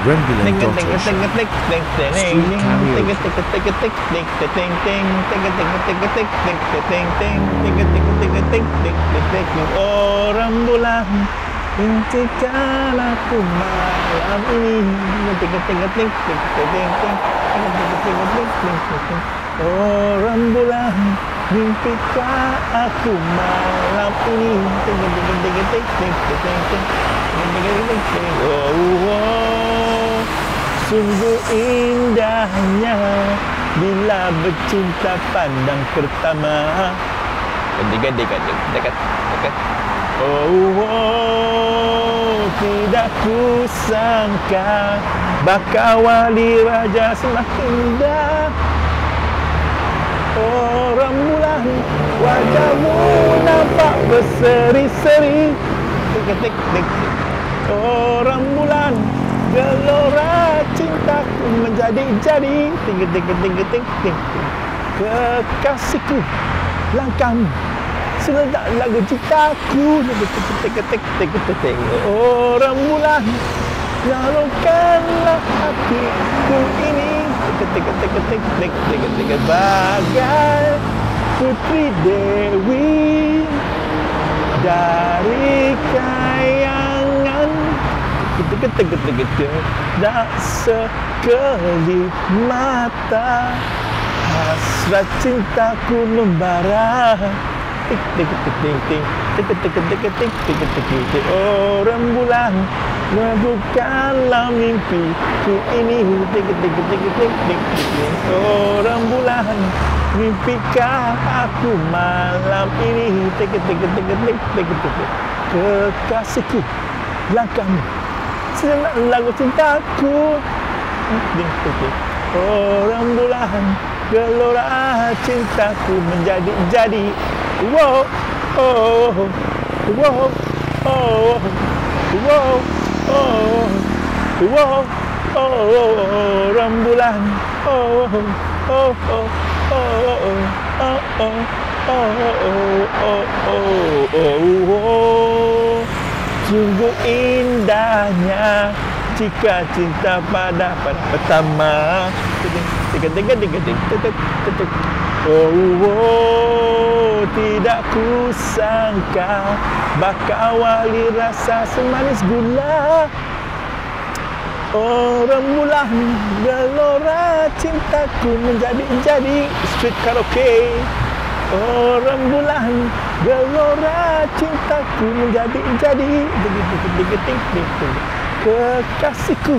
Renbulan daughters, street karaoke. Oh rembulan, inti kala ku malam ini. Oh rembulan, mimpikah aku malam ini. Oh Sungguh indahnya bila bercinta pandang pertama. Dekat, dekat, dekat, dekat, dekat. Oh, oh, tidak ku sangka bakal wali raja semakin indah. Orang bulan wajahmu nampak berseri-seri. Tik, tik, tik. Orang bulan Gelora cintaku menjadi jadi ting ting ting ting ting kekasihku langkahmu sedap lagu cintaku ting ting ting ting ting orang bulan Nyalakanlah hatiku ini Ting ting ting ting ting ting ting bagai putri Dewi dari kan kita kita kita kita dah sekelip mata hasrat cintaku membara. Tik tik tik tik tik tik tik tik tik tik tik tik oh rembulan bukanlah mimpiku ini. Tik tik tik tik tik tik oh rembulan Mimpikah aku malam ini. Tik tik tik tik tik tik tik kekasihku langkahmu. Senang lagu tik tik Orang bulan Gelora cintaku menjadi-jadi Wow Oh Wow Oh Wow Oh Wow Oh Rembulan Oh Oh Oh Oh Oh Oh Oh Oh Oh Oh Oh Oh Sungguh indahnya jika cinta pada pada pertama. Tiga. Oh, oh, tidak ku sangka bakal awali rasa semanis gula. Orang bulan gelora cintaku menjadi-jadi street karaoke. Orang bulan gelora cintaku menjadi jadi begitu begitu begitu. Kekasihku.